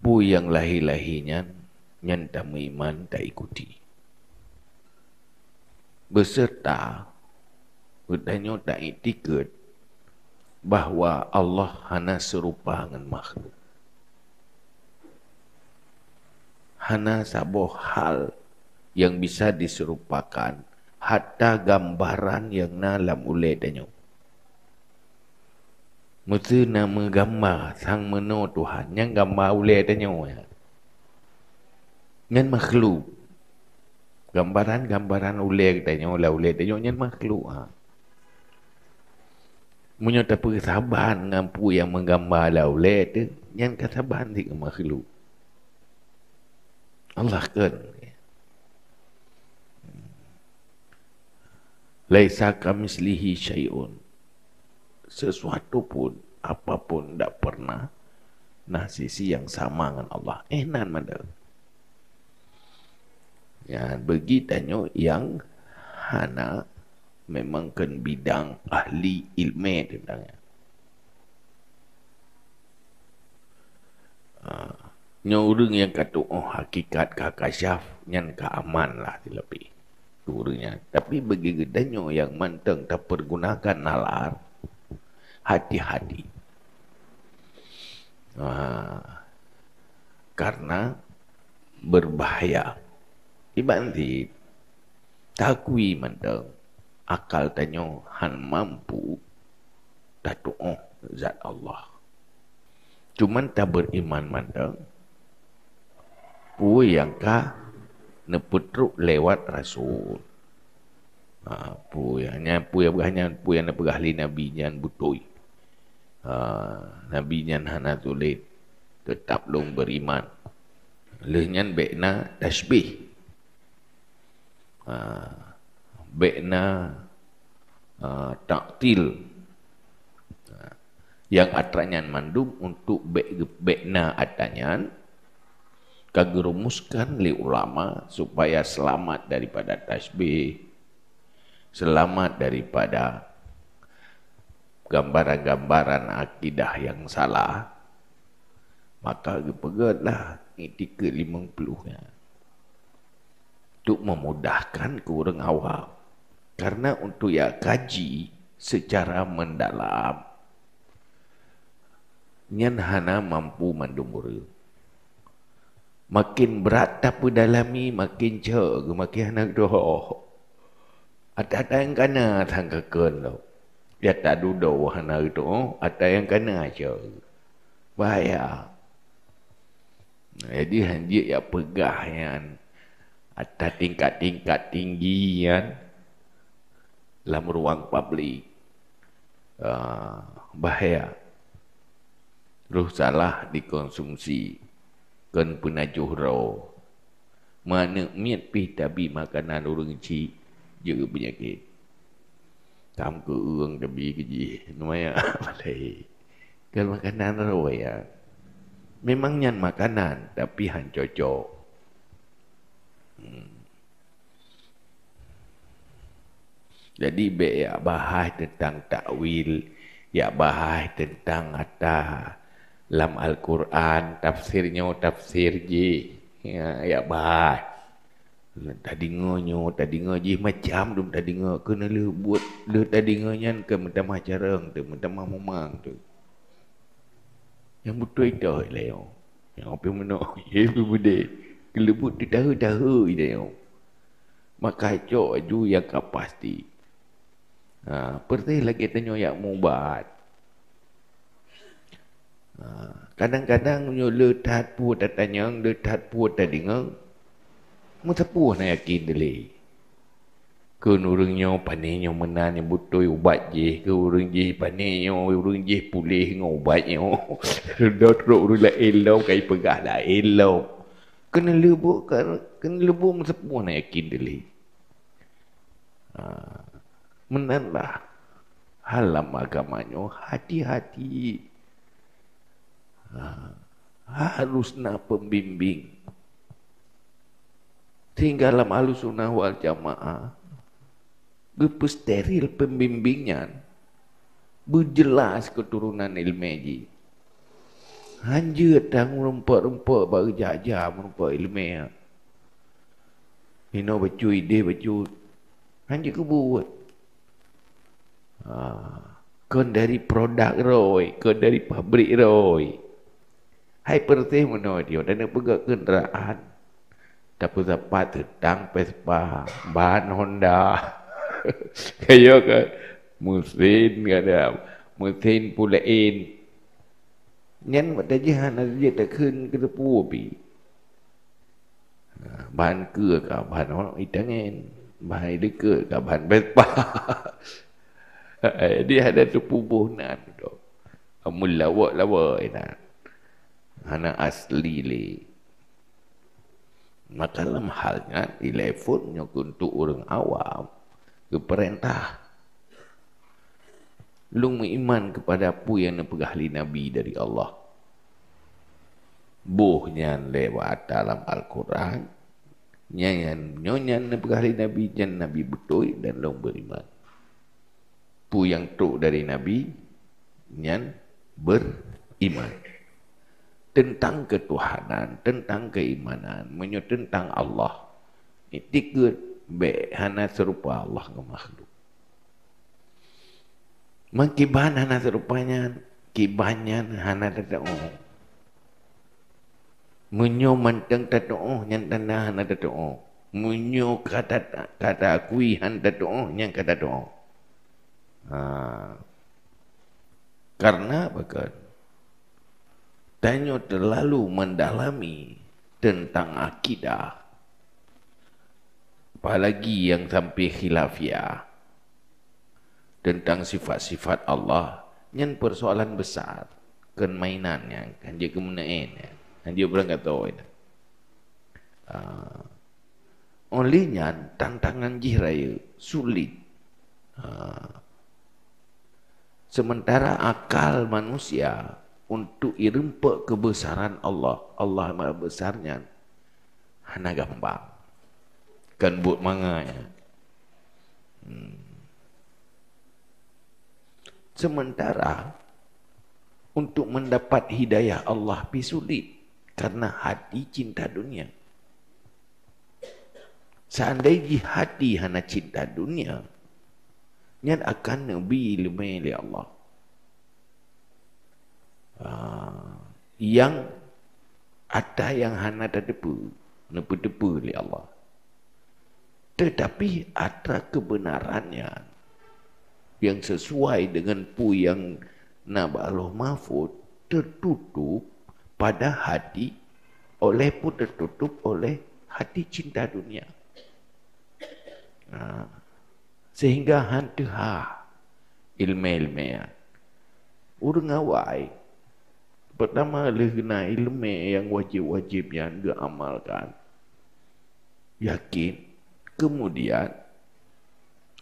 Bu yang lahir-lahirnya Yang tak iman tak ikuti. Beserta Bertanya tak itikat Bahawa Allah hanya serupa dengan makhluk. Hanya sebuah hal Yang bisa diserupakan. Hatta gambaran yang nalam oleh tanya Mesti nama gambar sang meno Tuhan yang gambar oleh tanya ya. Yang makhluk. Gambaran-gambaran oleh tanya oleh oleh tanya yang makhluk ha. Munya tak persabahan dengan pu yang menggambar lah oleh tu yang kesabahan di makhluk. Allah kan. Laisa kamislihi syai'un sesuatu pun apapun tak pernah nah sisi yang sama dengan Allah. Enan mana ya bagi tanya yang hana memang kan bidang ahli ilmu tentangnya uh, orang yang kata oh hakikat kakasyaf yang keaman lah lebih. Turunnya tapi bagi gedanyo yang manteng tak pergunakan nalar hati-hati. Uh, karena berbahaya. Ibanti takui mandang akal tanyo han mampu tatu oh zat Allah. Cuman tak beriman mandang pu yang ka neputruk lewat rasul. Ha, pu yang hanya pu yang hanya pu yang nepegahli nabi yang butoi. Ah, Nabi nyan hana tulit tetap long beriman. Lehnyan bekna tasbih. Uh, bekna uh, taktil. Uh, yang atranyan mandum untuk bek bekna atanyan kagerumuskan li ulama supaya selamat daripada tasbih selamat daripada gambaran-gambaran akidah yang salah maka gepegatlah etika 50 nya untuk memudahkan ke orang awam. Karena untuk ya kaji secara mendalam nyan hana mampu mandumur makin berat tapi dalami makin cek makin anak doh. Ada-ada yang kena tangkakan tau dia tak duduk wahana itu. Atau yang kena aja. Bahaya. Jadi hanya ya pegah yang atas tingkat-tingkat tinggi yang dalam ruang publik. Uh, bahaya. Terus salah dikonsumsi. Kan penajuh roh mana miat pi tapi makanan orang cik juga penyakit Kam ke urang kebi keji. Numaya balai. Kalau makanan rawa ya. Memang nyan makanan. Tapi han cocok. Hmm. Jadi be ya bahas tentang takwil. Ya bahas tentang ada dalam Al-Quran. Tafsirnya tafsir je. Ya, ya bahas. Tadi ngonyo, tadi ngaji macam tu tadi ngo kena le buat le tadi ngonya ke minta macarang tu, minta mamang tu. Yang betul itu leo. Yang apa mana? Ye bude. Kelebut di tahu-tahu dia. Maka cok aju yang kapasti. Ha, perti lagi tanya yang mubat. Ha, kadang-kadang nyo le tat pu tanya, le tat pu tadi ngong. Mutapuh nak yakin dili. Ke nurungnya panenya menanya butuh ubat je. Ke urung je panenya urung je pulih dengan ubatnya. Doktor urung lah elau kai pegah lah elau. Kena lebuk kan kena lebuk mutapuh nak yakin dili. Ha. Menanlah halam agamanya hati-hati. Ha. Harus nak pembimbing Sehingga dalam ahlu sunnah wal jamaah Berpesteril pembimbingan Berjelas keturunan ilmu ini Hanja tang rumput-rumput baru jaja rumput ilmiah. Ino bacu ide bacu. Hanja ke buat. Kon dari produk roy, kon dari pabrik roy. Hai perteh mana dia dan pegang kenderaan. Tapi dapat tentang Vespa, bahan Honda. Kayak ke mesin kada mesin pulain Nyan mat aja hana dia tak kun ke tepu api. Ha, bahan ke ka bahan orang itangan. Bahan dia ke Vespa. Eh, dia ada tepu bohnan tu. Amul lawak lawa ina. Hana asli le. Maka dalam halnya telefon untuk orang awam ke perintah Lu iman kepada apa yang napegahli Nabi dari Allah. Buhnya lewat dalam Al-Quran. Nyanyan nyonyan napegahli Nabi jan Nabi betul dan lu beriman. Pu yang tu dari Nabi nyan beriman. Tentang ketuhanan, tentang keimanan, menyut tentang Allah. Ini tiga be hana serupa Allah ke makhluk. Mengkiban hana serupanya kibannya hana tadau. Munyo manteng tadau yang tanah hana tadau. Munyo kata kata akui han tadau yang kata tadau. Ha. Karena apa Tanya terlalu mendalami tentang akidah. Apalagi yang sampai khilafiah. Tentang sifat-sifat Allah. Yang persoalan besar. Kan mainannya kan dia kemunain ya. kan dia berangkat tahu itu uh, olehnya tantangan jihraya sulit. Uh, sementara akal manusia untuk irempak kebesaran Allah Allah maha besarnya hanya gampang kan buat manganya hmm. Sementara untuk mendapat hidayah Allah pi sulit karena hati cinta dunia. Seandainya hati hanya cinta dunia, nyat akan nabi oleh Allah. Uh, yang ada yang hana depu, nepu-depu oleh Allah. Tetapi ada kebenarannya yang sesuai dengan pu yang Allah Mahfud tertutup pada hati oleh pun tertutup oleh hati cinta dunia. Ha. Sehingga hantu ha ilmu-ilmu ya. Urang awai pertama lehna ilmu yang wajib-wajib yang diamalkan. Yakin kemudian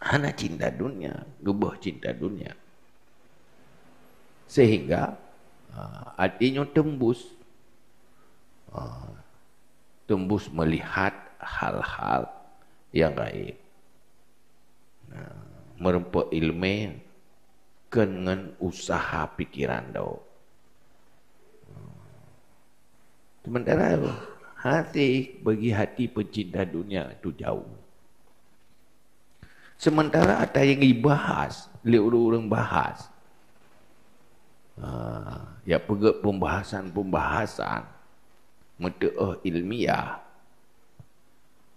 hanya cinta dunia, gubah cinta dunia. Sehingga uh, artinya tembus uh, tembus melihat hal-hal yang gaib. Uh, merempat ilmu dengan usaha pikiran dau. Sementara hati bagi hati pencinta dunia itu jauh. Sementara ada yang dibahas, orang-orang bahas. Ha, ya pergi pembahasan-pembahasan. Mete'ah ilmiah.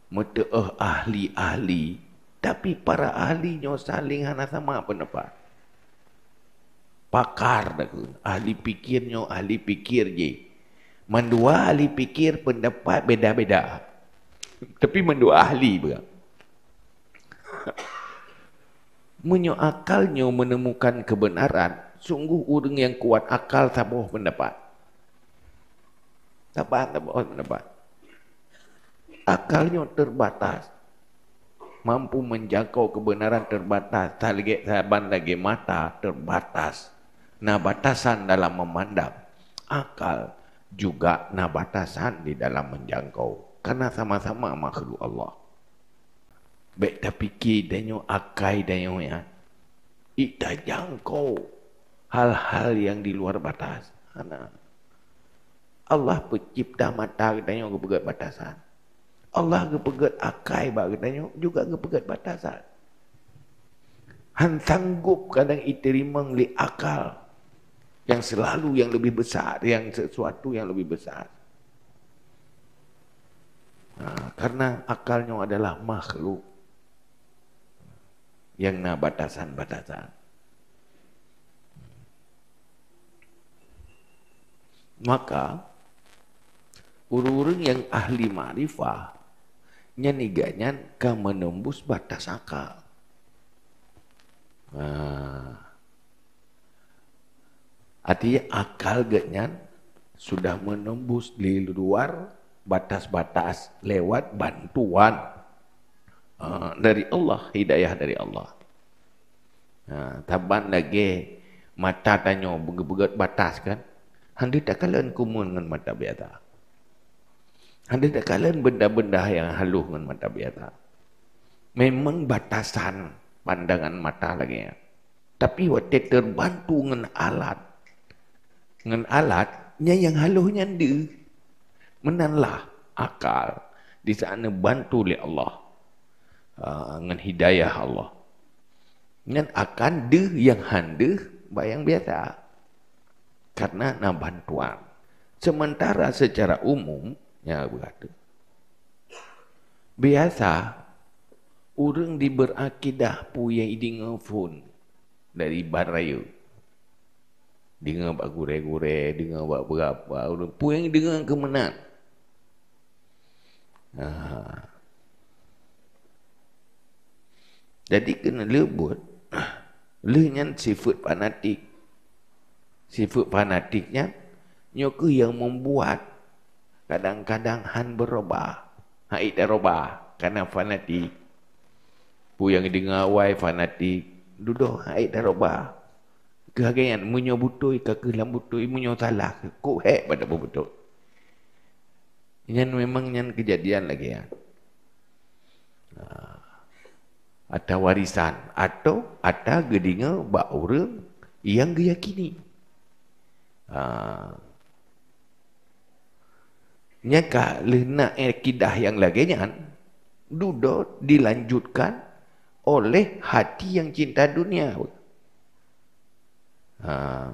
Mete'ah ahli-ahli. Tapi para ahlinya saling hana sama pendapat. Pakar Ahli pikirnya, ahli pikir je. Mendua ahli pikir pendapat beda-beda. Tapi mendua ahli pula. Menyo akalnya menemukan kebenaran, sungguh orang yang kuat akal tabuh pendapat. Tabat tabuh pendapat. Akalnya terbatas. Mampu menjangkau kebenaran terbatas. Target sahabat lagi mata terbatas. Nah batasan dalam memandang. Akal juga nah batasan di dalam menjangkau. Karena sama-sama makhluk Allah. Baik tak fikir dan yang akai yang ya. Ita jangkau hal-hal yang di luar batas. Hana. Allah pencipta mata katanya ke pegat batasan. Allah ke pegat akai bak katanya juga ke pegat batasan. Han sanggup kadang iterima li akal yang selalu yang lebih besar, yang sesuatu yang lebih besar. Nah, karena akalnya adalah makhluk yang na batasan-batasan. Maka urung-urung yang ahli ma'rifah nyanyiganyan ka menembus batas akal. Nah, artinya akal ganyan sudah menembus di luar batas-batas lewat bantuan uh, dari Allah, hidayah dari Allah. Nah, taban lagi mata tanya begat batas kan? Anda tak kalian kumun dengan mata biasa. Anda tak kalian benda-benda yang halus dengan mata biasa. Memang batasan pandangan mata lagi ya. Tapi waktu terbantu dengan alat. Dengan alatnya yang halusnya dia. Menanlah akal. Di sana bantu oleh Allah. Uh, dengan hidayah Allah. Dan akan dia yang handa bayang biasa karena nak bantuan. Sementara secara umum, ya berkata, biasa orang di berakidah punya dengar phone dari baraya. Dengar bak gure-gure, dengar bak berapa, orang punya dengar kemenang. Ha. Jadi kena lebut, lehnyan sifat fanatik. Sifat fanatiknya nyoku yang membuat kadang-kadang han berubah. Haid berubah karena fanatik. Pu yang dengar wai fanatik. Duduk haid berubah kehagian munyo butui ke ke lam butui munyo salah ku he pada betul Yang memang yang kejadian lagi ya. Atau warisan atau ada gedinga bak orang yang diyakini. Ha. Nyaka lena akidah yang laginya duduk dilanjutkan oleh hati yang cinta dunia. Ha.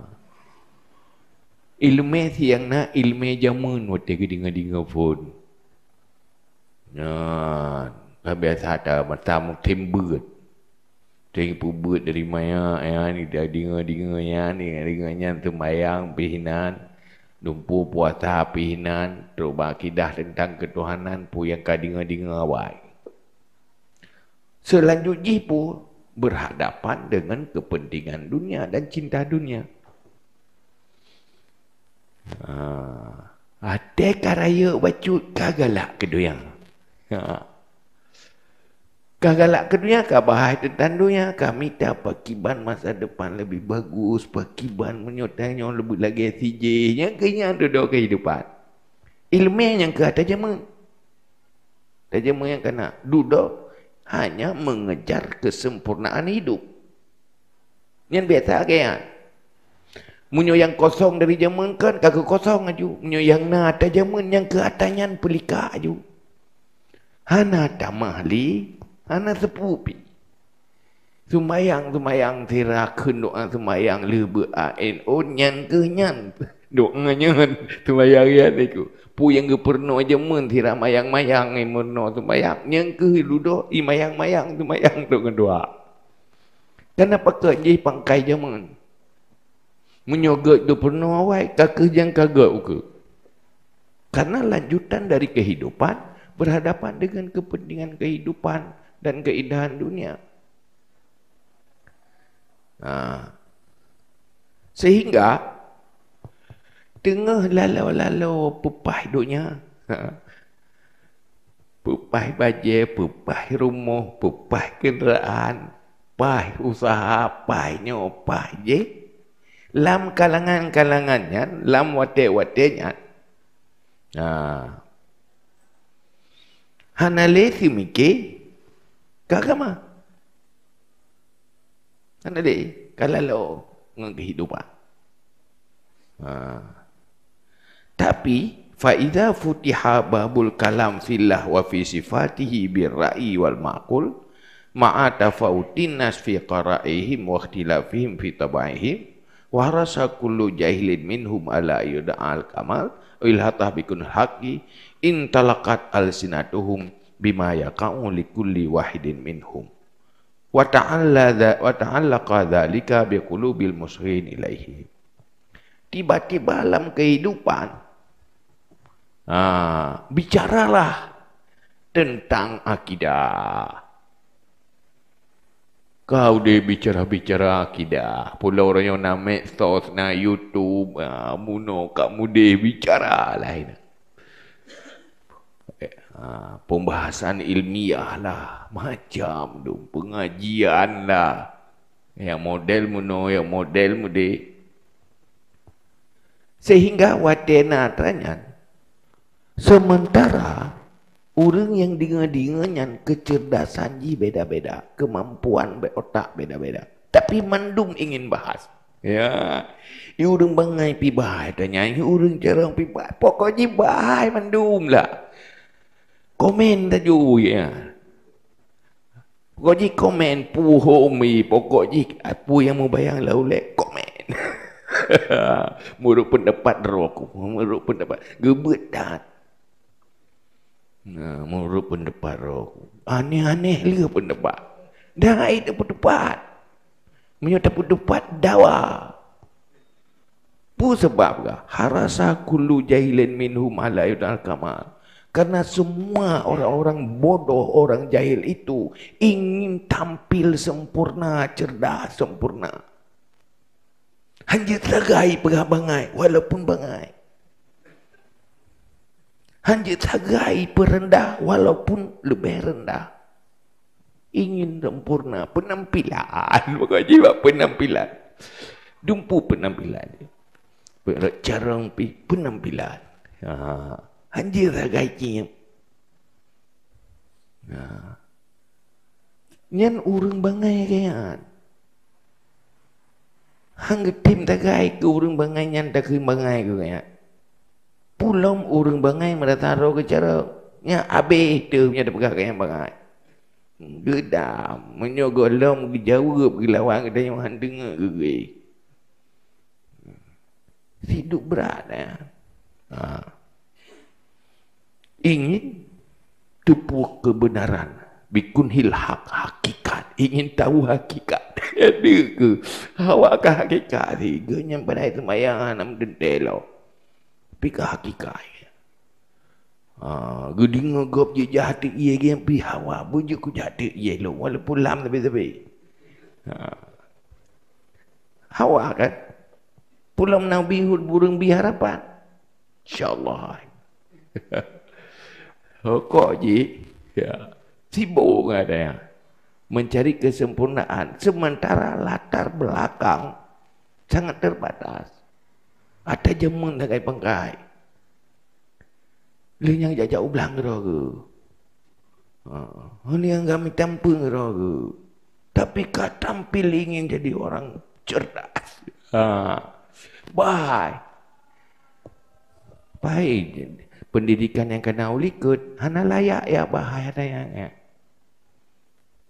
Ilmu yang na ilmu jamun waktu ke dengar dengar pun. Ya, biasa ada macam timbut. Teng pubut dari maya ya ni dah dengar dengar ya ni dengarnya sembayang pihinan dumpu puasa pihinan terubah akidah tentang ketuhanan pu yang ka dengar dengar awai. Selanjutnya pu berhadapan dengan kepentingan dunia dan cinta dunia. Ha. Ada karaya bacut kagalak kedua. Ha. Kagalak kedua kah bahaya tentang dunia kami tak pakiban masa depan lebih bagus pakiban menyotanya lebih lagi CJ nya kenya duduk kehidupan ilmu yang ke atas jema jema yang kena duduk hanya mengejar kesempurnaan hidup yang biasa kaya Munyo yang kosong dari zaman kan kagak kosong aju. Munyo yang na ada zaman yang ke atasnya pelika aju. Hana tamahli Anak sepupi. Sumayang, sumayang tira doa sumayang lebe ain oh nyan ke nyan. Doa nyan sumayang ya niku. Pu yang ke perno aja men tira mayang-mayang ai merno sumayang nyan ke ludo i mayang-mayang sumayang tu doa. Kenapa ke je pangkai jaman? Menyogot do perno awai kakeh jang kagak ke. Karena lanjutan dari kehidupan berhadapan dengan kepentingan kehidupan dan keindahan dunia. Ha. Sehingga tengah lalau-lalau pupah hidupnya. Ha. Pupah baju, pupah rumah, pupah kenderaan, pah usaha, pahnya, pah je. Lam kalangan-kalangannya, lam wate-watenya. Ha. Hanalesi mikir, keagama. Kan ada kalau lo dengan kehidupan. Ha. Tapi faida futiha babul kalam fillah wa fi sifatihi bir ra'i wal ma'qul ma'a tafautin nas fi qara'ihim wa ikhtilafihim fi tabaihim wa rasa kullu jahilin minhum ala yuda'al kamal ilhatah bikun haqi in talaqat al sinatuhum bima yaqa'u likulli wahidin minhum. Wa ta'alla wa ta'allaqa dhalika bi qulubil musrin ilaihi. Tiba-tiba dalam kehidupan ha, bicaralah tentang akidah. Kau dia bicara-bicara akidah. Pula orang yang nak make stores na YouTube ha, muno kamu dia bicara lah ini. Ha, pembahasan ilmiah lah. Macam tu pengajian lah. Yang model muno yang model mude sehingga watena tanya sementara orang yang dengar-dengar yang kecerdasan ji beda-beda kemampuan otak beda-beda tapi mandum ingin bahas ya i orang bangai pi bahai tanya i orang jarang pi bahai pokoknya bahai mandum lah komen taju ya. Pokoknya komen puho mi pokoknya apa yang mau bayang lah oleh komen. Menurut pendapat roh menurut pendapat gebet. Nah, menurut pendapat roh aneh-aneh lihat pendapat. Dah itu pendapat. Menyata pendapat dawa. Pu sebab ke? Harasa kullu jahilin minhum ala yudal kamal. Karena semua orang-orang bodoh, orang jahil itu ingin tampil sempurna, cerdas, sempurna. Hanya tergai bangai walaupun bangai. Hanya tergai perendah walaupun lebih rendah. Ingin sempurna penampilan. Bukan jiwa penampilan. Dumpu penampilan. Cara penampilan. Haa anjir lah gaji. Nah. Nyan urang bangai kayan. Hang tim tagai ke urang bangai nyan tak bangai ke kayan. Pulang urang bangai merataro ke cara nya abe tu nya dak pegah kayan bangai. Gedam menyogolom ke jauh ke lawan ke yang hang dengar ke. Hidup berat ya. Ha ingin tepuk kebenaran bikun hil hak hakikat ingin tahu hakikat ada ke awak ke hakikat ni genyam pada itu mayang tapi ke hakikat Ah, gedi ngegop je jahat ye ge pi hawa bujuk ku jahat ye lo walaupun lam tapi tapi. Ha. Hawa kan. Pulang nabi hud burung bi harapan. Insyaallah. Kok ji? Ya. Sibuk ada yang mencari kesempurnaan sementara latar belakang sangat terbatas. Ada jemun dengan pengkai. Lu yang jajak ublang ke ke? Ha, ini yang kami tampil ke? Tapi kau tampil ingin jadi orang cerdas. Ha. Bye. Baik pendidikan yang kena ulikut hana layak ya bahaya tayangnya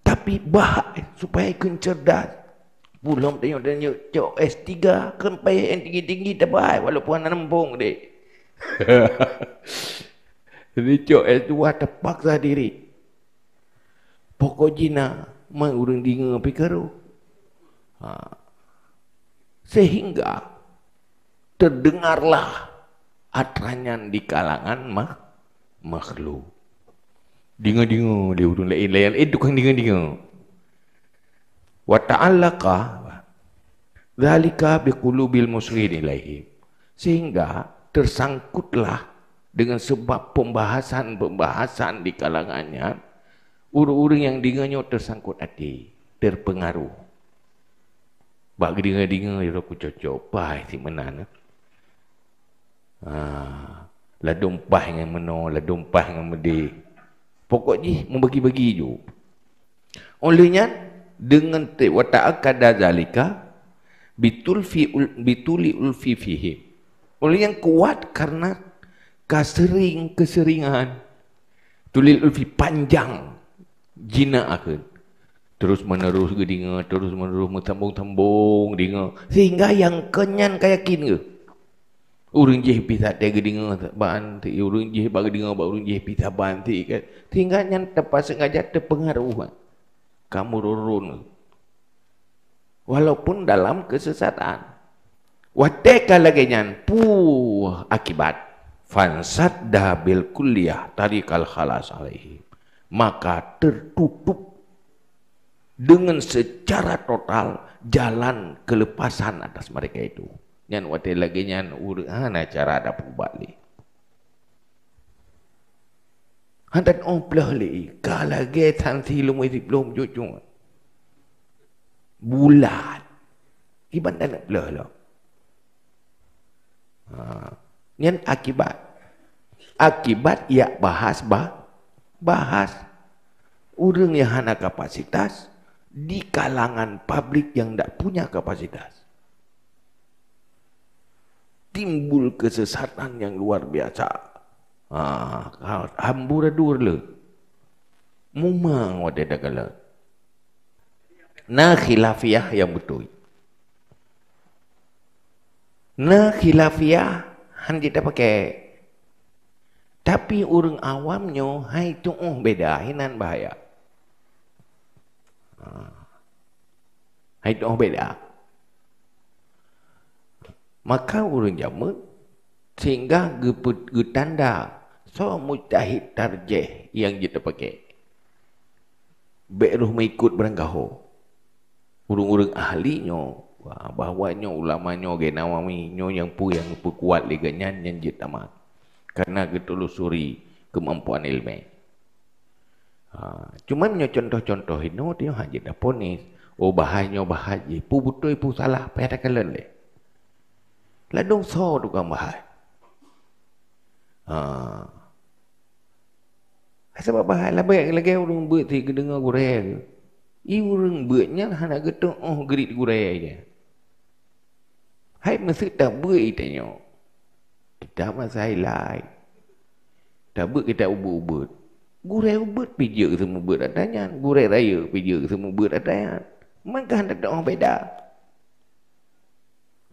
tapi bah supaya kun cerdas belum tengok tengok cok S3 sampai yang tinggi-tinggi tak baik walaupun anak nembung dek jadi cok S2 terpaksa diri pokok jina mai urang dinga pikaru ha. sehingga terdengarlah atranyan di kalangan mah makhluk. Dinga-dinga dia urung lain lain eh tukang dinga-dinga. Wa ta'allaqa dzalika biqulubil muslimin ilaihi. Sehingga tersangkutlah dengan sebab pembahasan-pembahasan di kalangannya urang-urang yang dinganya tersangkut hati, terpengaruh. Bagi dinga-dinga dia aku cocok, pai si menana. Ha. La dumpah dengan meno, la dumpah dengan medi. Pokoknya membagi-bagi ju. Olehnya dengan te wata akada zalika bitul fi ul, bituli ulfi fihi Orang yang kuat karena kesering keseringan. Tulil ulfi panjang jina akan. Terus menerus ke dinga, terus menerus mentambung-tambung dinga. Sehingga yang kenyan kayakin ke? Urung jih pisa tega dinga ban ti urung jih bagi dinga ba urung jih pisa ban ti kan. Sehingga yang tepat sengaja terpengaruh. Kamu rurun. Walaupun dalam kesesatan. Wateka lagi nyan pu akibat fansad bil kuliah tarikal khalas alaihi maka tertutup dengan secara total jalan kelepasan atas mereka itu. Nyan wate lagi nyan urana cara ada pubali. Hantar on pelah li kala ge tan si lumui si belum jujung. Bulat. Iban dan pelah lah. Ha. akibat. Akibat ia bahas bah, bahas. Orang yang hana kapasitas di kalangan publik yang tidak punya kapasitas. Timbul kesesatan yang luar biasa. Ha, hambura dur le. Mumang wade dagala. Nah khilafiyah yang betul. Nah khilafiyah hanya kita pakai. Tapi orang awamnya hai tu oh beda hinan bahaya. Ha. Hai tu oh beda. Maka orang jamu sehingga geput getanda so mujtahid tarjih yang kita pakai. Beruh mengikut berangkahu. Urung-urung ahlinya bahawanya ulamanya genawami yang pu yang kuat leganya yang jitama karena getelusuri kemampuan ilmu. Ha, cuma nyo contoh-contoh ini dia haji dah ponis. Oh bahaya bahaji pu betul pu salah pada kalian le ladung so tu kan bahai. Ha sebab bahai lah baik lagi orang buat ti dengar gureh I orang buatnya hendak getuk oh gerit gureh aja. Hai mesti tak beri tanya. Kita masa hilang. Tak beri kita ubut-ubut. Gurai ubut pijak semua ubut adanya. Gurai raya pijak semua ubut adanya. Maka hendak ada orang beda.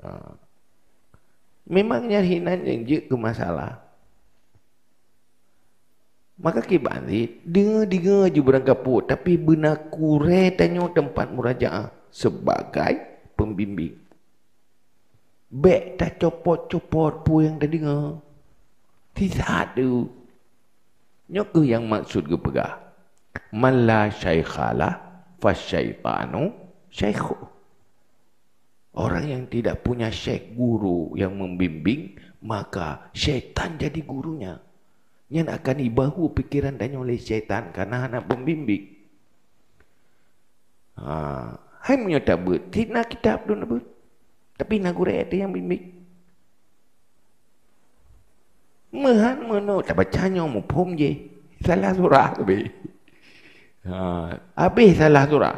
Ha. Memangnya hinan yang je ke masalah. Maka kibat ni, dengar-dengar je berangkat put. Tapi benar kurai tanya tempat murajaah sebagai pembimbing. Bek tak copot-copot pun yang dah dengar. Tidak ada. Nyok yang maksud ke pegah. Mala syaikhala fasyaitanu syaikhu. Orang yang tidak punya syekh guru yang membimbing, maka syaitan jadi gurunya. Yang akan dibahu pikiran dan oleh syaitan karena anak pembimbing. Ha. Hai menyata ber. Tidak kitab tu nak ber. Tapi Nagure ada yang bimbing. Mehan meno tak bacanya mu pom je. Salah surah lebih. Ha, habis salah surah.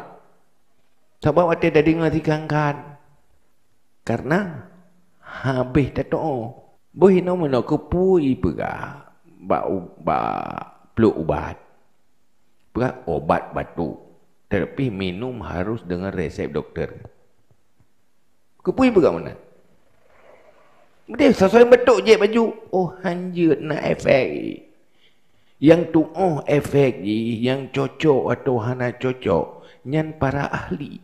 Sebab waktu dah dengar tikangkan. Karena habis tak tahu. Boleh nak kepui pega. Ba ba peluk ubat. Pega obat batu. Tapi minum harus dengan resep doktor. Kepui pergi mana? Dia sesuai betul je baju. Oh hanya nak efek. Yang tu oh efek je. Yang cocok atau hana cocok. Yang para ahli.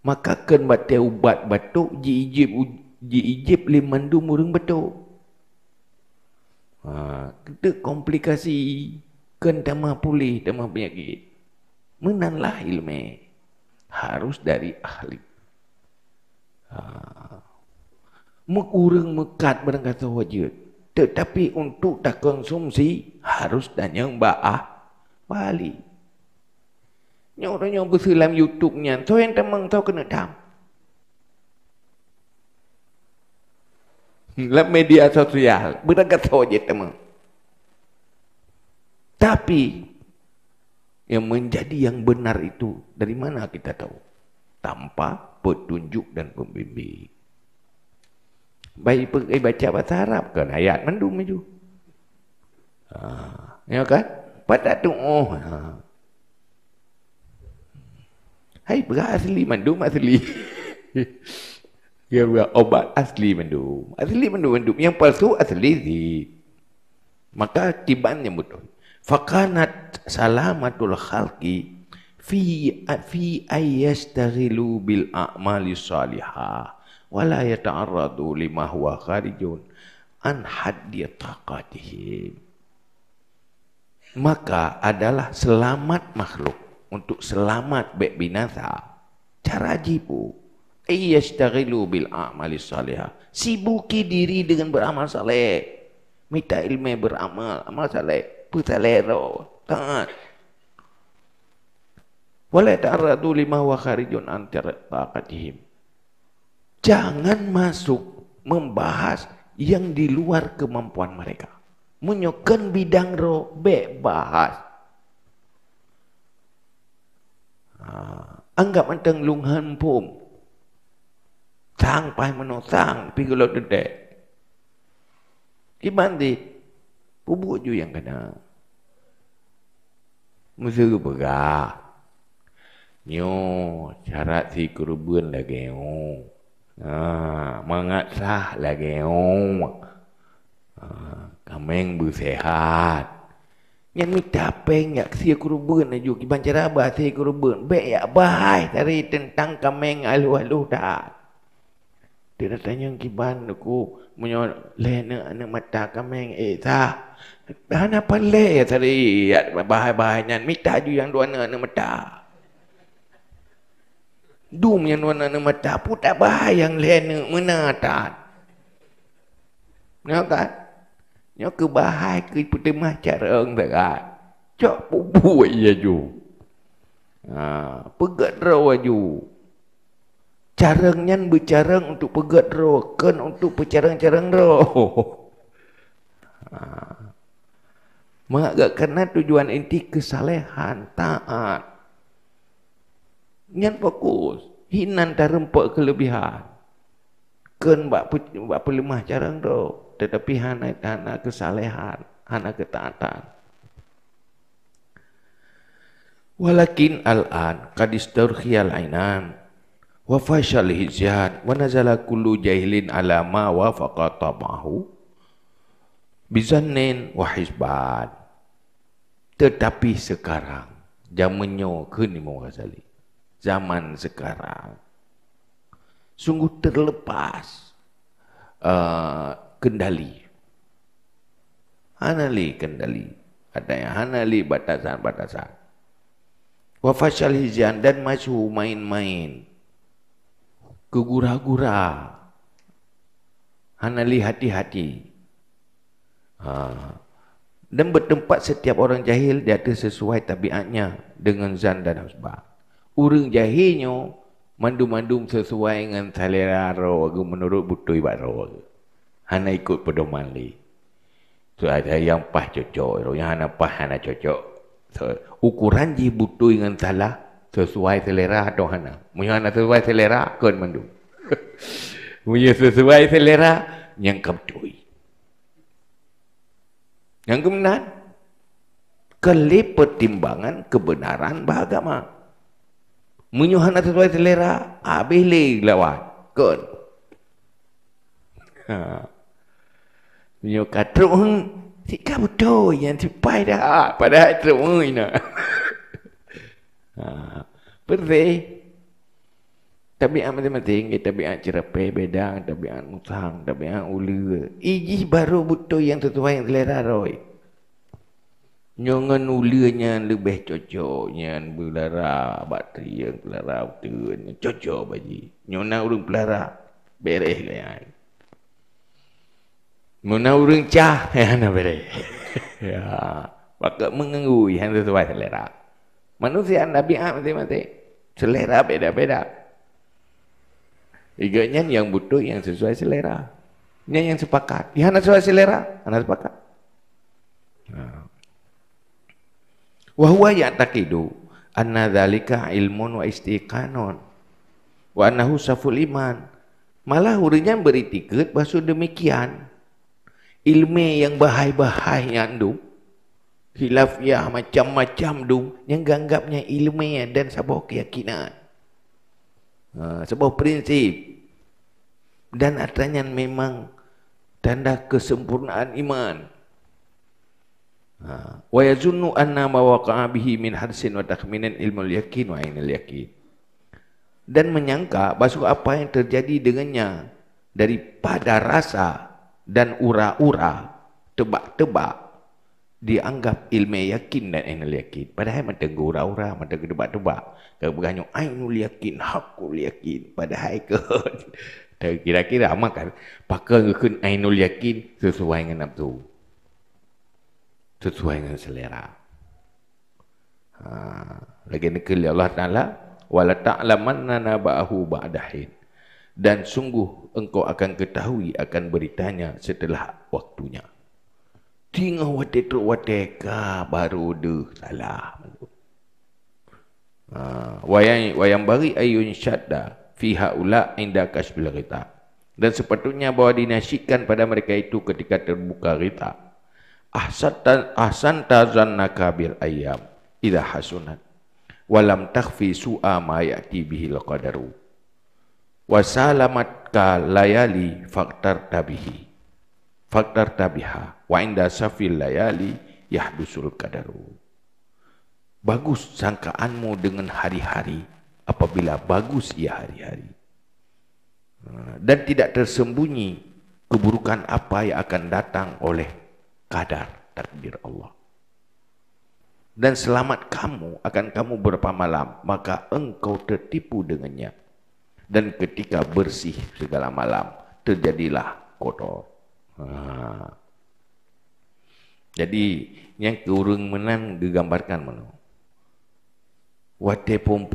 Maka kan batai ubat batuk. Ji ijib, ji ijib limandum orang batuk. Ha, komplikasi. Kan tamah pulih, tamah penyakit. Menanlah ilmu. Harus dari ahli. Ha. Mekurang mekat barang kata wajib. Tetapi untuk tak konsumsi harus dan yang ba'ah balik. Yang orang yang berselam YouTube-nya, so yang temang tahu kena dam. Dalam media sosial, barang kata wajib temang. Tapi yang menjadi yang benar itu dari mana kita tahu? Tanpa petunjuk dan pembimbing. Baik pergi baca bahasa Arab kan ayat mandu maju. Ha, ya kan? Pada tu oh. Ha. Hai berasli mandu asli. ya obat asli mandu. Asli mandu mandu yang palsu asli di. Maka tibannya betul. Fakanat salamatul khalqi fi fi ayyastaghilu bil a'mali salihah wala yata'arradu lima huwa kharijun an haddi taqatihim maka adalah selamat makhluk untuk selamat baik binasa cara jibu ayyastaghilu bil a'mali salihah. Sibuki diri dengan beramal saleh. Minta ilmu beramal amal saleh. Putalero. Taat. Wala ta'arradu lima huwa kharijun an taqatihim. Jangan masuk membahas yang di luar kemampuan mereka. Menyokkan bidang roh bebas ha. anggap macam lunghan pun sang pai mano sang pi kalau dedek gimana di bubuk ju yang kena musuh berah Nyo, cara si kurban lagi nyo. Ha, mangat sah lagi nyo. Ha, kameng bersehat. Yang minta peng yak si kurban aja kiban cara bah si kurban. Baik ya bahai dari tentang kameng alu-alu dah. Dia tanya kiban aku menyo lena anak mata kameng eh sah. Hana pale tadi bahai-bahainya minta ju yang dua anak mata. Dum yang wana nama mata pun tak bahayang lena menatan. Ya kan? Ya ke bahaya ke orang tak kan? Cok bubuh ya ju. Ha, pegat rawa ju. Carangnya bercara untuk pegat rawa. Kan untuk percarang-carang rawa. Ha. Mak kena tujuan inti kesalehan, taat. Yang fokus. Hinan tak rempak kelebihan. Kan buat, buat pelemah carang tu. Tetapi hana, hana kesalehan. Hana ketaatan. Walakin al-an kadisturkhiyal ainan. Wa fashal hijjad. Wa nazala kullu jahilin ala ma wa faqatabahu. Bizannin wa hizbad. Tetapi sekarang. Jamannya ke ni mau zaman sekarang sungguh terlepas uh, kendali hanali kendali ada yang hanali batasan-batasan wafashal hijan dan masuk main-main kegura-gura. Hanali hati-hati. Uh, dan bertempat setiap orang jahil dia ada sesuai tabiatnya dengan zan dan hasbah urang jahilnya mandum-mandum sesuai dengan selera roh menurut butui baro hana ikut pedoman li. So ada yang pas cocok roh yang hana pas hana cocok. So, ukuran ji butui dengan salah sesuai selera atau hana punya hana sesuai selera kan mandum punya sesuai selera yang kebutui yang kemudian kelip pertimbangan kebenaran beragama. Menyuhana sesuai selera habis le lawan kan ha. Nyo katrung si ka betul yang si pai dah pada trung ina ha perse tabiat masing-masing tabiat cerape bedang tabiat musang tabiat ulu iji baru betul yang sesuai yang selera roy Nyangan ulianya lebih cocoknya belara bateri yang belara utun cocok bagi. Nyona urang belara beres kaya. Muna urang cah ya na beres. ya, pakai mengganggu yang sesuai selera. Manusia Nabi ah mati-mati. Selera beda-beda. Iganya yang butuh yang sesuai selera. Ini yang sepakat. Yang sesuai selera, anak sepakat. Nah. Wa huwa ya'taqidu anna dhalika ilmun wa istiqanun wa annahu saful iman Malah urutnya beri tiket bahasa demikian. Ilmu yang bahai-bahai yang tu. Hilafiah macam-macam tu. Yang ganggapnya ilmu dan sebuah keyakinan. Ha, sebuah prinsip. Dan artinya memang tanda kesempurnaan iman. Ha, wa yazunnu anna ma waqa'a bihi min hadsin wa takhminin ilmul yakin wa ainul yakin dan menyangka bahawa apa yang terjadi dengannya daripada rasa dan ura-ura tebak-tebak dianggap ilmu yakin dan ainul yakin. Padahal macam ura-ura macam tebak-tebak kalau berganyo ainul yakin hakul yakin. Padahal ke? Kira-kira amakan pakai ngekun ainul yakin? Sesuai dengan nafsu. Sesuai dengan selera. Ha, lagi nekil Allah Ta'ala wala ta'lamanna nabahu ba'dahin dan sungguh engkau akan ketahui akan beritanya setelah waktunya tinggal wate tu wate ka baru de salah ha, wayang wayang bagi ayun syadda fi haula inda kasbil ghita dan sepatutnya bahawa dinasikan pada mereka itu ketika terbuka ghita ahsan ahsan tazannaka bil ayyam idha hasunat. Walam takhfi su'a ma ya'ti bihi al-qadaru wa salamat ka layali faktar tabihi faktar tabiha wa inda safil layali yahdusul qadaru. Bagus sangkaanmu dengan hari-hari apabila bagus ia hari-hari. Ha, dan tidak tersembunyi keburukan apa yang akan datang oleh kadar takdir Allah. Dan selamat kamu akan kamu berapa malam maka engkau tertipu dengannya. Dan ketika bersih segala malam terjadilah kotor ha. jadi yang keurung menan digambarkan mana wate pun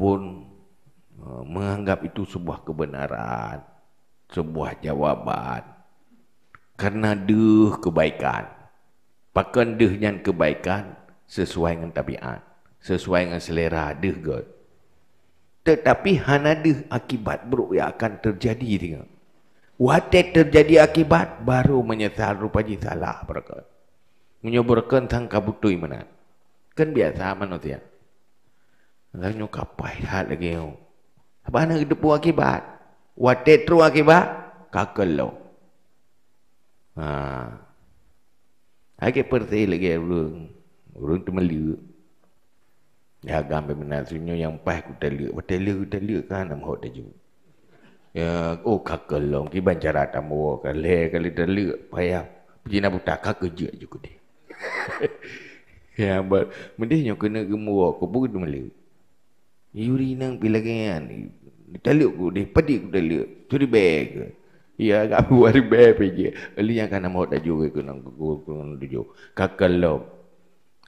ha, menganggap itu sebuah kebenaran sebuah jawaban karena deh kebaikan pakan deh yang kebaikan sesuai dengan tabiat, sesuai dengan selera dia God. Tetapi hana ada akibat buruk yang akan terjadi dengan. Watak terjadi akibat baru menyesal rupanya salah mereka. Menyuburkan tangka butui mana. Kan biasa manusia. Lalu kapai hal lagi. Apa nak depu akibat? Watak teru akibat? Kakal lo. Ha. Lagi perti lagi belum. Orang tu melia. Ya agam benar sunyo yang pas ku telia. Telia ku telia kan nama hok taju. Ya oh kakelong ki bancara tamu kan le kali telia payah. Pijina buta kak kerja juga dia. ya ber mendihnya kena gemuk ku pun tu melia. Yuri nang pilagan. Telia ku dia pedi ku telia. Tu di bag. Ya buat di bag je. Ali yang kan nama hok taju ku nang ku ku taju. Kakelong.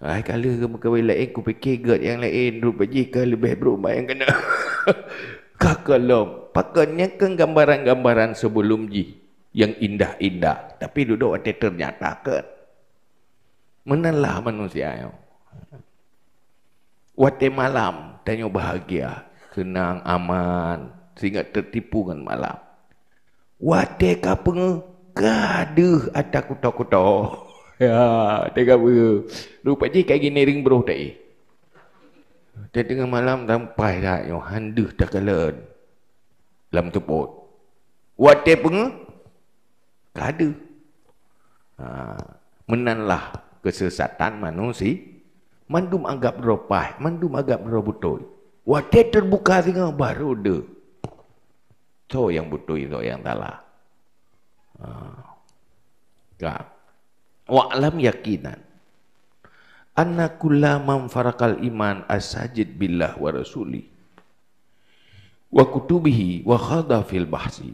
Ai kala ke muka lain aku fikir god yang lain rupa jika lebih berubah yang kena. Kakalom. Pakainya kan gambaran-gambaran sebelum ji yang indah-indah tapi duduk ada ternyata kan. Menalah manusia yo. Wate malam tanya bahagia, senang, aman sehingga tertipu dengan malam. Wate kapeng gaduh ataku takuto. Ya, tengah apa? Lupa je kayak gini ring bro. Dan tengah malam sampai dah yang handuh tak kalah dalam teput. Wate pun kada. Ha, menanlah kesesatan manusia. Mandum anggap beropah, mandum anggap berobutoy. Wate terbuka dengan baru de. So yang betul itu yang salah. Ha. Kak wa'lam yakinan anna kulla man farakal iman asajid billah wa rasuli. Wa kutubihi wa khada fil bahsi.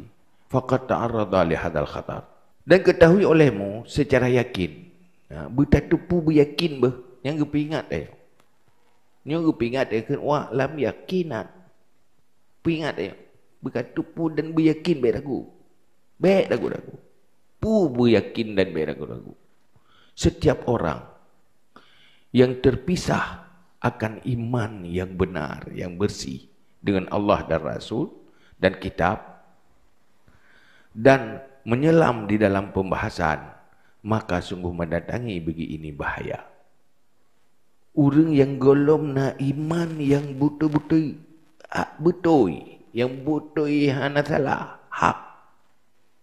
Faqad ta'arrada li hadal khatar. Dan ketahui olehmu secara yakin. Ha, bertatupu beryakin bah. Yang gue ingat eh yang gue ingat eh kan wa'lam yakinan ingat eh berkatupu dan beryakin baik aku baik aku aku pu beryakin dan baik aku aku setiap orang yang terpisah akan iman yang benar, yang bersih dengan Allah dan Rasul dan kitab dan menyelam di dalam pembahasan, maka sungguh mendatangi bagi ini bahaya. Orang yang golom na iman yang betul-betul betul, yang betul hana salah, hak.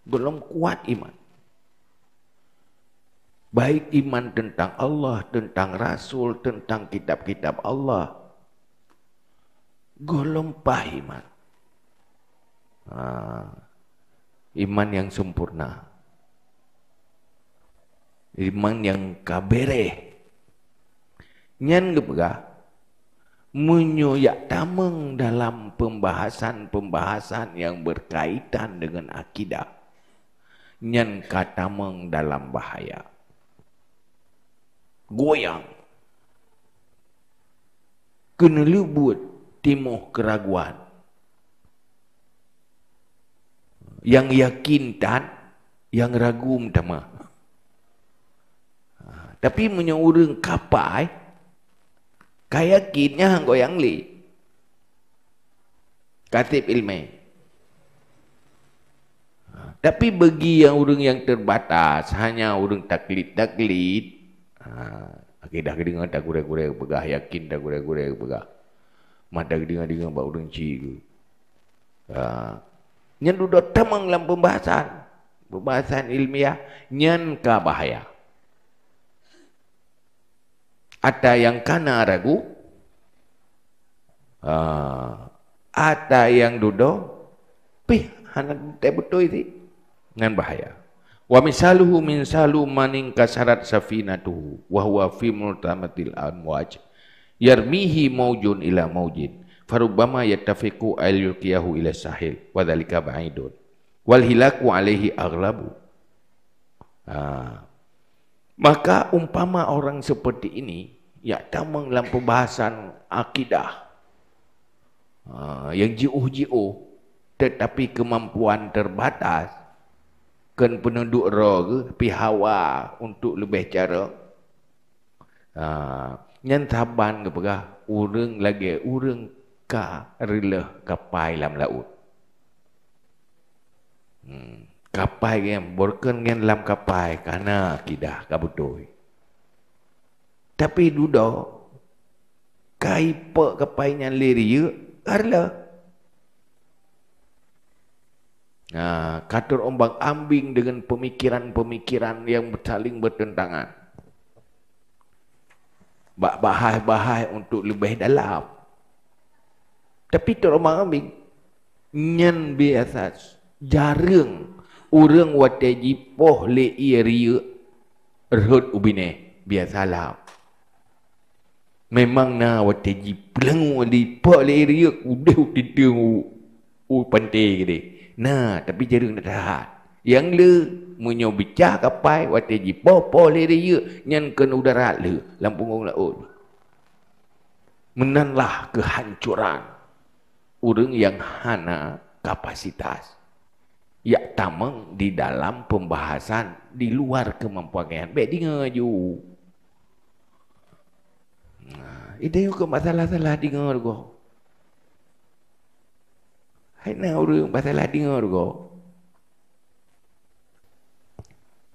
Golom kuat iman. Baik iman tentang Allah, tentang Rasul, tentang kitab-kitab Allah. Golom pah iman. Ha iman yang sempurna. Iman yang kabere. Nyan gepega menyuyak tameng dalam pembahasan-pembahasan yang berkaitan dengan akidah. Nyan katameng dalam bahaya. Goyang. Kena lubut timuh keraguan. yang yakin tan yang ragu mtama ha, tapi punya orang kapai kaya kinnya hang goyang li katib ilmu ha, tapi bagi yang orang yang terbatas hanya orang taklid taklid ha, okay, dah kedengar tak gure-gure begah yakin tak gure-gure begah mata kedengar-dengar bak orang cikgu ha, yang duduk temang dalam pembahasan. Pembahasan ilmiah. Yang ke bahaya. Ada yang kena ragu. Uh, ada yang duduk. Pih, anak betul itu. Dengan bahaya. Wa misaluhu min salu maning kasarat safinatuhu. Wahuwa fi multamatil anwaj. Yarmihi maujun ila maujin farubbama yattafiqu al yulqiyahu ila sahil wa dhalika ba'idun wal hilaku alaihi aghlabu ha. maka umpama orang seperti ini ya tamang dalam pembahasan akidah ha. yang jiuh-jiuh tetapi kemampuan terbatas kan penduduk roh ke tapi hawa untuk lebih cara ha. yang taban ke pegah urang lagi urang ka rela kapai dalam laut. Hmm. Kapai yang borken yang dalam kapai karena kidah kabutoi. Tapi duda kai pe kapai yang liri Nah, katur ombang ambing dengan pemikiran-pemikiran yang saling bertentangan. Bahai-bahai untuk lebih dalam. Tapi ramah ambil. Nyan biasa. Jarang. Orang wate jipoh le iya ria. Rhut ubine. Biasalah. Memang na wate jipoh li poh le ria. Udah tengok. Oh pantai gede. Nah, tapi jarang nak tahan. Yang le munyo bicah kapai wate jipoh poh le ria. Nyan kena udara le. Lampung laut. Menanlah kehancuran orang yang hana kapasitas ya tamang di dalam pembahasan di luar kemampuan baik dengar ju nah itu juga masalah-masalah dengar go hai na orang masalah dengar go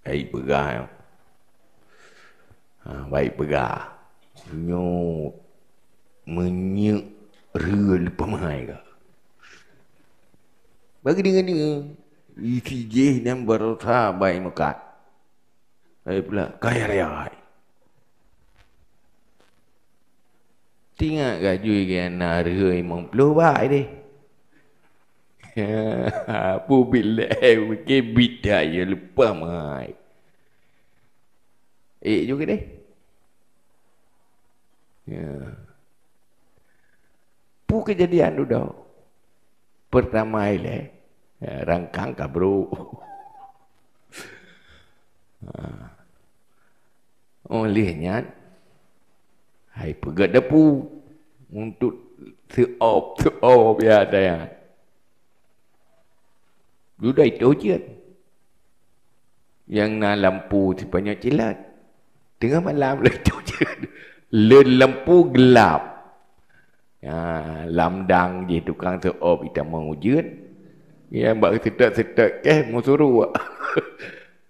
hai pegah ha, baik pegah nyo menyek real pemai ke bagi dengan dia ITJ dan berota baik mekat saya pula kaya raya tinggal gaji yang nak real imam puluh baik deh apa bila ke bida ya lupa mai. Eh juga deh. Ya. Pu kejadian dulu. Pertama ile ya, rangkang kabru. Olehnya hai pegat depu. Untuk seop seop ya ada yang. Sudah itu je. Yang na lampu sebanyak cilat. Tengah malam lah itu je. Le lampu gelap. Ya, lamdang di tukang tu op kita mengujud. Yang bak sedak-sedak eh musuru.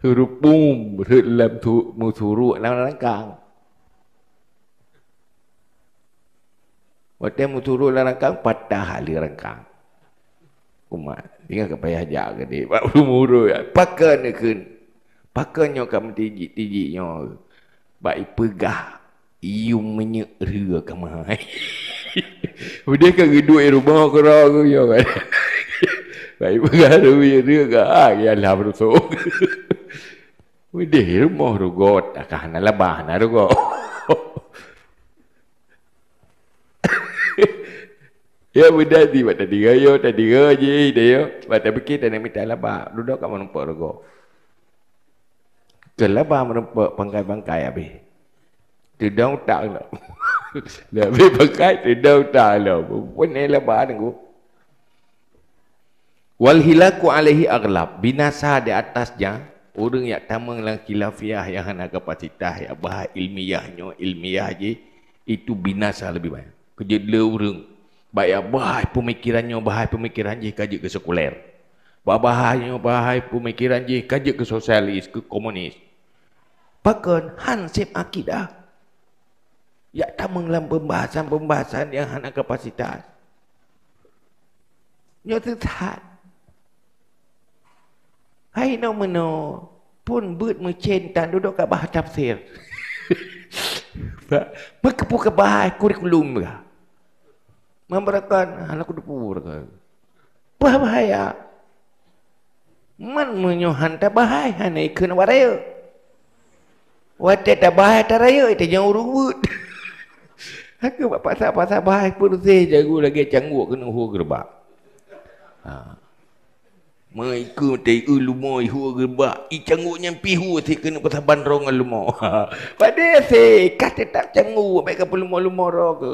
Huruf bum dalam tu musuru dalam rangkang. Waktu musuru dalam rangkang patah hali rangkang. Umat. Tinggal ke payah jaga dia. Pak umur ya. Pakai ni kan. Pakai nyo kamu tiji-tiji nyo. Baik pegah. Iu menyera kamai. Dia kan geduk rumah kera ke ya kan. Baik pegah tu menyera ke. Ah, ya lah berusuk. Dia rumah rugot. Akah nak labah nak rugot. Ya benda di mak tadi gayo tadi gaji dia yo. Bata fikir tak nak minta labah. Duduk kat mana nampak rugo. Kelabah menempat bangkai-bangkai habis. Tidak tak lah. Lebih pakai tidak tak lah. Pun ni labah tengok. Wal hilaku alaihi aglab. Binasa di atasnya. Orang yang tamang dalam kilafiah yang nak kapasitas. Yang bahas ilmiahnya. Ilmiah je. Itu binasa lebih banyak. Kerja orang. Baik bahai pemikirannya bahai pemikiran je kaji ke sekuler. Bahaya bahai pemikiran je kaji ke sosialis ke komunis. Bahkan hansip akidah. Ya tamang dalam pembahasan-pembahasan yang hanya kapasitas. Nya tetap. Hai no meno pun but mencen duduk kat bahas tafsir. Mereka buka bahas kurikulum lah memberikan anak dupur ke? Bahaya. Man menyohan tak bahaya. Ni ikut waraya wate tak bahaya tak raya itu jangan urut aku buat pasal-pasal bahaya pun saya jago lagi cangguk kena hu gerbak. Ha. Maiku te ulu moi hu gerbak. I cangguk nyampi hu si kena pasal bandrong lumo. Pada se kata tak cangguk baik ke lumo-lumo ro ke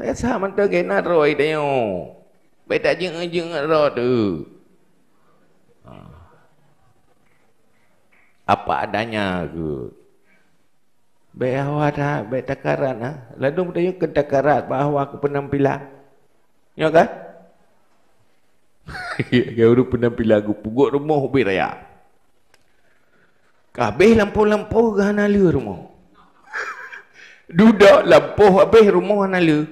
Biasa mantau kena roi dia. Baik tak jeng-jeng roh tu. Ha. Apa adanya ke? Baik awak dah, baik takaran ha? Lalu dia ke takaran bahawa ke penampilan. Ya kan? Kau urut penampilan aku pugut rumah ubi raya. Kabeh lampu-lampu gana liur rumah. Duduk lampu habis rumah nala.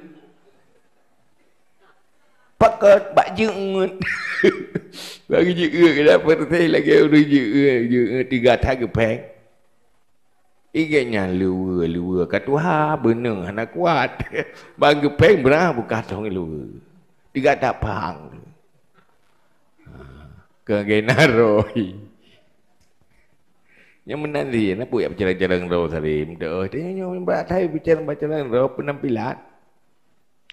Pakat bak jengut. Bagi je ke saya lagi orang je je tiga tak peng. Iganya luar luar kata ha benar anak kuat. Bagi peng berah bukan tong luar. Tiga tak pang. Ha, Kegenaroi. Yang menanti nak buat bicara-bicara roh tadi. Dah, dia nyo mbak tai bicara-bicara roh penampilan.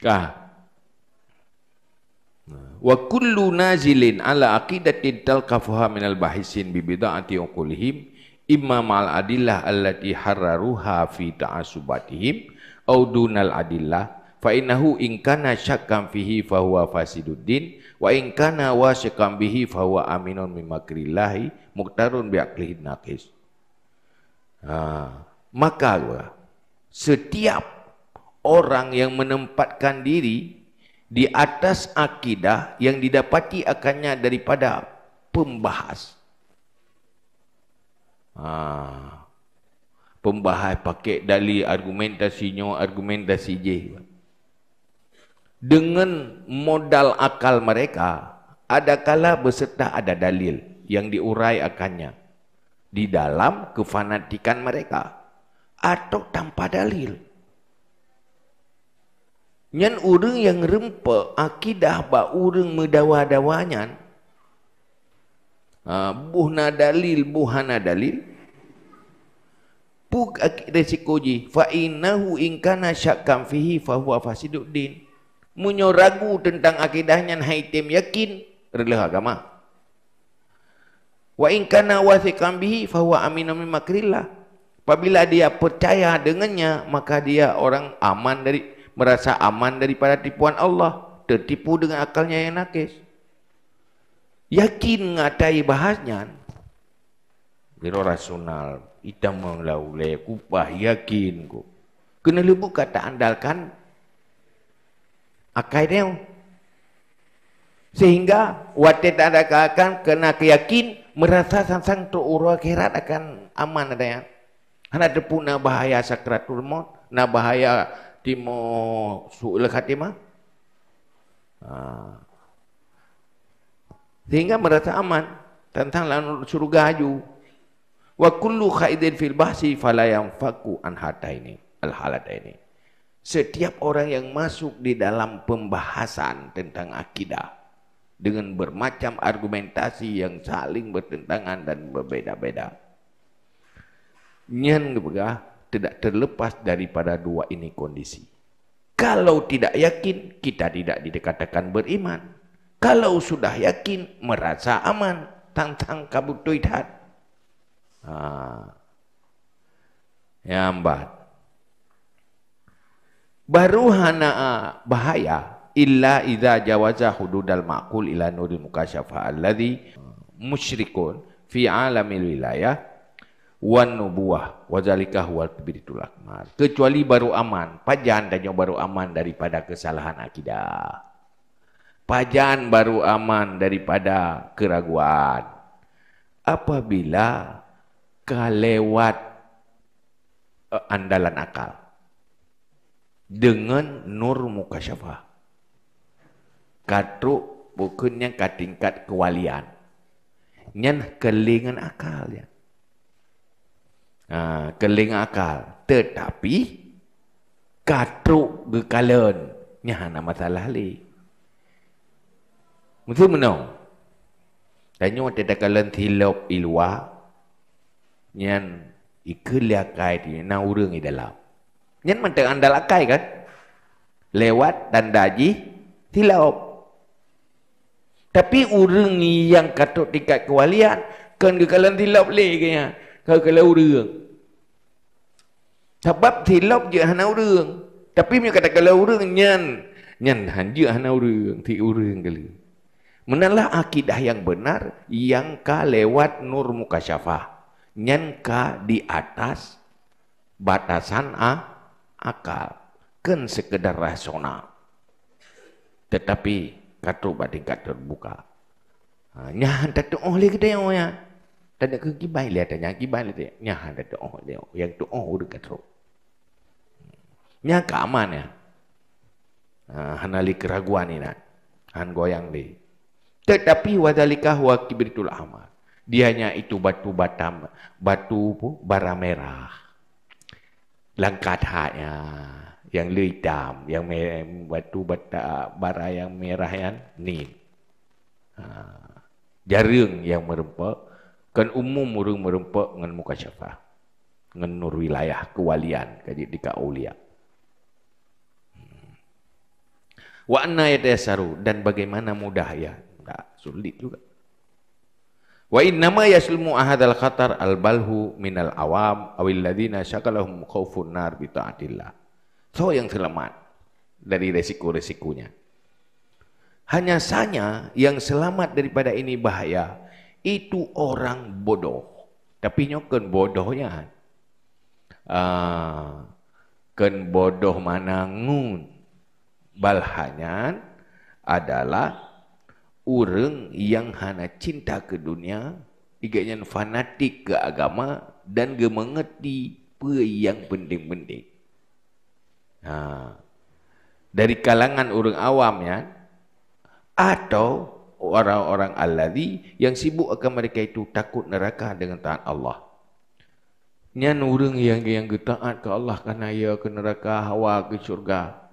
Kah? Wa kullu nazilin ala aqidatin talqafuha min al-bahisin bi bid'ati uqulihim imma ma'al adillah allati harraruha fi ta'asubatihim au dunal adillah fa innahu in kana syakkan fihi fa huwa fasiduddin wa in kana wasiqan bihi fa huwa aminun min makrillahi muqtarun bi aqlihi naqis Ha, maka setiap orang yang menempatkan diri di atas akidah yang didapati akannya daripada pembahas. Ha, pembahas pakai dalil argumentasinya argumentasi je. Dengan modal akal mereka, ada kala beserta ada dalil yang diurai akannya di dalam kefanatikan mereka atau tanpa dalil. Nyan urang yang rempa akidah ba urang medawa-dawanyan. Ha, buhna dalil, buhana dalil. Puk resiko ji fa innahu in kana syakkan fihi fa huwa fasiduddin. Munyo ragu tentang akidahnya haitim yakin rela agama. Wa in kana wathiqan bihi fa huwa aminu min makrillah. Apabila dia percaya dengannya, maka dia orang aman dari merasa aman daripada tipuan Allah, tertipu dengan akalnya yang nakis. Yakin ngatai bahasnya. Biro rasional, hitam menglaulai, kupah yakin ku. Kena lebuk kata andalkan Akai dia. Sehingga waktu tak ada kena keyakin merasa sang-sang tu uru akhirat akan aman ada yang. Hana depu na bahaya sakratul maut, na bahaya timo suul khatimah. Ha. Sehingga merasa aman tentang lalu surga aju. Wa kullu khaidin fil bahsi fala yanfaku an hataini al halataini. Setiap orang yang masuk di dalam pembahasan tentang akidah dengan bermacam argumentasi yang saling bertentangan dan berbeda-beda. Nyan kepegah tidak terlepas daripada dua ini kondisi. Kalau tidak yakin, kita tidak dikatakan beriman. Kalau sudah yakin, merasa aman tentang kabutuidat. Ha. Ya, ambat. Baru hana bahaya illa idza jawaza hududal maqul ila nuril mukasyafa alladhi musyrikun fi alamil wilayah wan nubuwah. Wa zalika huwal kibritul akmal. Kecuali baru aman. Pajan dan baru aman daripada kesalahan akidah. Pajan baru aman daripada keraguan. Apabila kelewat uh, andalan akal dengan nur mukasyafah katruk bukannya ke tingkat kewalian. Nyan kelingan akal ya. Ha, keling akal. Tetapi katruk gekalan nya hana masalah li. Mesti menang. Tanya waktu tak kalian tilop ilwa nyan ikeliakai di na urang di dalam. Nyan mentang andal akai kan? Lewat dan daji tilop. Tapi orang ni yang katut tingkat kewalian, kan ke kalan tilap leh ya? Kau kalau orang. Sebab tilap je hana orang. Tapi dia kata kalau orang nyan, nyan hanya hana orang, ti orang kali. Menalah akidah yang benar yang ka lewat nur muka syafah. Nyan ka di atas batasan a, akal. Kan sekedar rasional. Tetapi katu ba tingkat terbuka. Ha, nyahan tak tu oh le ke dia ya. Tak ada ke kibai le tanya kibai le dia. Nyahan tak tu oh dia. Yang tu oh udah katu. Nya ka aman ya. Ha, hanali keraguan ini nak. Han goyang di. Tetapi wadalika huwa kibritul amal. Dianya itu batu batam, batu bara merah. Langkat haknya yang hitam, yang merah, batu bata bara yang merah yang ni. Ha. Jaring yang merempak, kan umum murung merempak dengan muka syafah. Dengan nur wilayah kewalian kaji di kaulia. Hmm. Wa anna yatasaru dan bagaimana mudah ya? Tak sulit juga. Wa inna ma yaslmu ahadal khatar al balhu minal awam awil ladina syakalahum khaufun nar bi ta'atillah. So yang selamat dari resiko-resikonya. Hanya saja yang selamat daripada ini bahaya itu orang bodoh. Tapi nyokan bodohnya. Uh, ken bodoh mana ngun. Balhanya adalah orang yang hanya cinta ke dunia, igaknya fanatik ke agama dan ge mengerti apa yang penting-penting. Ha. Dari kalangan orang awam ya atau orang-orang alladhi yang sibuk akan mereka itu takut neraka dengan taat Allah. Nyan orang yang yang taat ke Allah kerana ia ke neraka hawa ke syurga.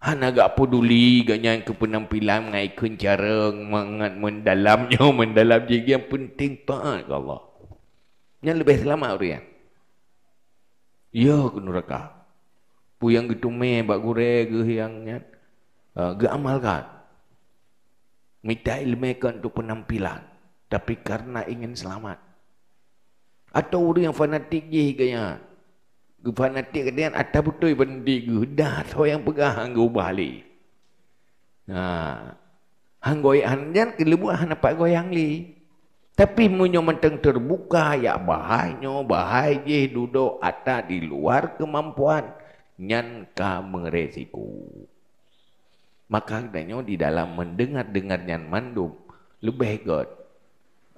Hana gak peduli ke penampilan ngai kencareng mengat mendalamnya mendalam jadi yang penting taat ke Allah. Yang lebih selamat orang. Ya ke neraka pu yang gitu me bak gure ge yang nya uh, ge amalkan minta ilmu kan tu penampilan. Tapi karena ingin selamat. Atau orang yang fanatik je gaya ge fanatik dia ada betul bendi ge dah so yang pegang ge ubah li ha hang goyang jan ke lebu han apa goyang li. Tapi munyo menteng terbuka ya bahaynya bahaya je duduk ada di luar kemampuan nyan ka meresiko. Maka katanya di dalam mendengar-dengarnya mandum lebih god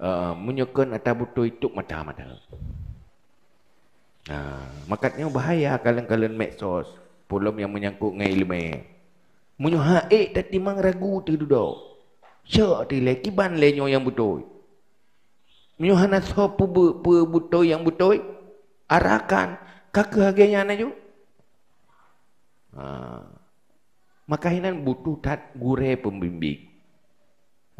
uh, menyukan atau butuh itu mata-mata. Nah, makanya bahaya kalian-kalian medsos pulau yang menyangkut dengan ilmu. Munyo haik tadi mang ragu tu duduk. Syok ti le kiban le yang betul. Munyo hana so pu betul yang betul. Arakan kakak harganya na ju. Ha. Maka hinan butuh tat gure pembimbing.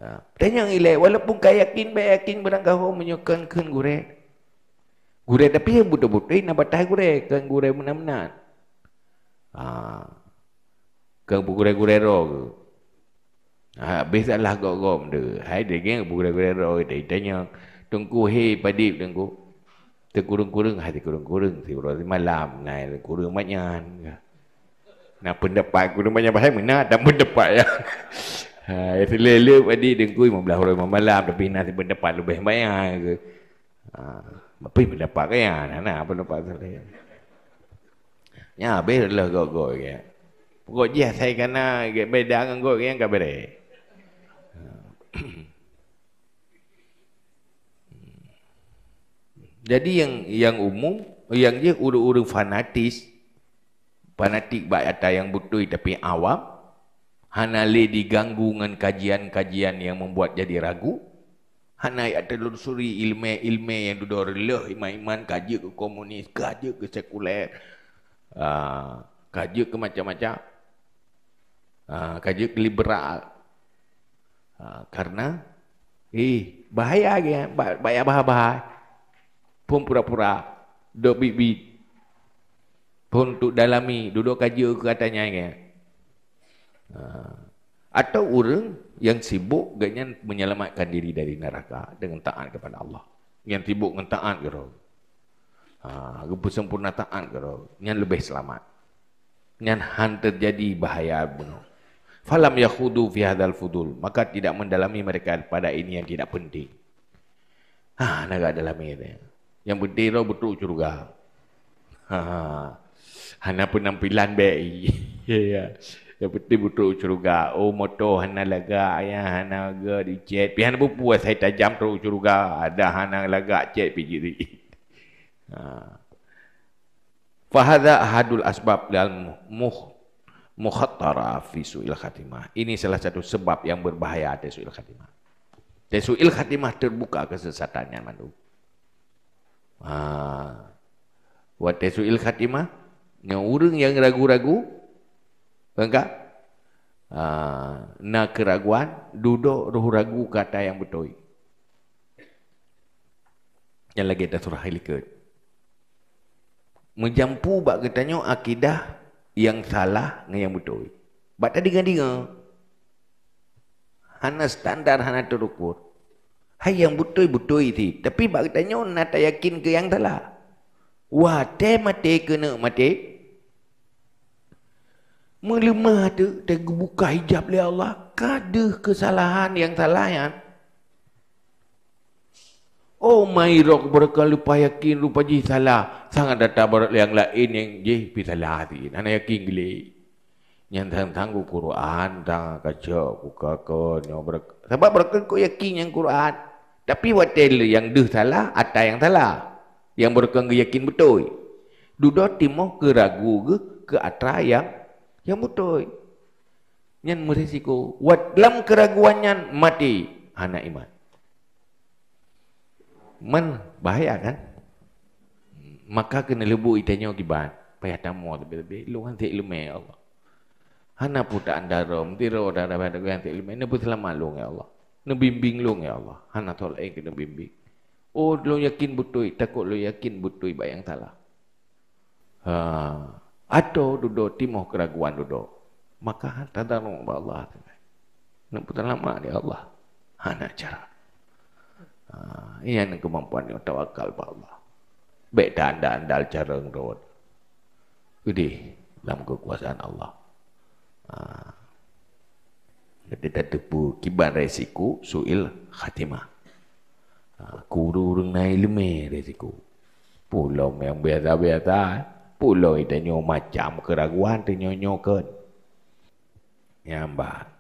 Ha. Tanya ile walaupun kaya yakin ba yakin barang kau menyukan kan gure. Gure tapi yang butuh-butuh nak batah gure kan gure menan-menan. Ha. Kan gure-gure ro ke. Ha, bisalah gom tu. Hai dia geng gure-gure ro dia tanya tunggu he padip tunggu. Terkurung-kurung hati kurung-kurung si malam ngai kurung banyak. Nah pendapat kurung banyak bahaya mana dan pendapat ya. Ha, selele padi dengku 15 orang malam tapi nanti pendapat lebih banyak ke. Ha, apa pendapat kaya? Nah, pendapat saya. Ya, belah go-go ya. Pokok dia saya kena beda dengan go yang ka bere. Jadi yang yang umum, yang dia urung-urung fanatis, fanatik baik ada yang betul tapi awam, Hana le diganggu dengan kajian-kajian yang membuat jadi ragu. Hana ada lusuri ilmu-ilmu yang duduk relah iman-iman kaji ke komunis, kaji ke sekuler. Uh, kaji ke macam-macam. Uh, kaji ke liberal. Uh, karena eh bahaya ke bahaya bahaya pun pura-pura dok bibit untuk dalami duduk kaji ke katanya ke Ha. Atau orang yang sibuk dengan menyelamatkan diri dari neraka dengan taat kepada Allah. Yang sibuk dengan taat ke roh. Ha, sempurna taat ke roh. Yang lebih selamat. Yang han terjadi bahaya bunuh. Falam yakhudu fi hadal fudul. Maka tidak mendalami mereka pada ini yang tidak penting. Ha, nak dalami ini. Yang penting roh betul juga. Ha, hana penampilan baik. Ya, ya. Yang penting betul curuga. Oh motor hana laga ya hana laga di jet. Pi hana puas saya tajam terus curuga. Ada hana laga jet pi jadi. Ha. Fahadha ahadul asbab dalam muh mukhattara fi su'il khatimah. Ini salah satu sebab yang berbahaya ada su'il khatimah. Dan su'il khatimah terbuka kesesatannya mandu. Ha. Buat su'il khatimah, yang orang yang ragu-ragu, Enggak? Ha, nak keraguan, duduk roh ragu kata yang betul. Yang lagi ada surah hilikat. Menjampu bak katanya akidah yang salah dengan yang betul. Bak tadi kan dia. Hana standar, hana terukur. Hai yang betul-betul itu. Tapi bak katanya nak yakin ke yang salah. Wah, te mati kena mati melemah tu terbuka hijab oleh Allah. Kada kesalahan yang salah ya. Oh my rock berkah lupa yakin lupa ji salah. Sangat data berat yang lain yang je pi salah ti. Ana yakin gile yang tang tanggu Quran tang kaca buka ko nyo ber sebab berkah ko yakin yang Quran. Tapi watel yang deh salah ada yang salah yang berkah yakin betul duduk timo ke ragu ke ke atra yang yang betul. Yang merisiko. Wat dalam keraguannya mati anak iman. Man bahaya kan? Maka kena lebu itanya kiban. Payah tamu lebih-lebih. Lu kan tak ilmu ya Allah. Hana puta anda rom. Tiro dah pada yang tak ilmu. Pun selamat lu ya Allah. Ini bimbing lu ya Allah. Hana tolak yang kena bimbing. Oh, lu yakin betul. Takut lu yakin betul bayang salah. Haa atau duduk timoh keraguan duduk maka kepada Allah. Nak putar lama dia Allah. Ha nak cara. Ha, ini yang kemampuan yang tawakal kepada Allah. Baik dan anda andal cara ngerot jadi dalam kekuasaan Allah. Ha. kita tepu kiban resiko suil khatimah ha. kurung naik lemah resiko pulau yang biasa-biasa pulau itu nyo macam keraguan tu nyo nyo kan Nyambat.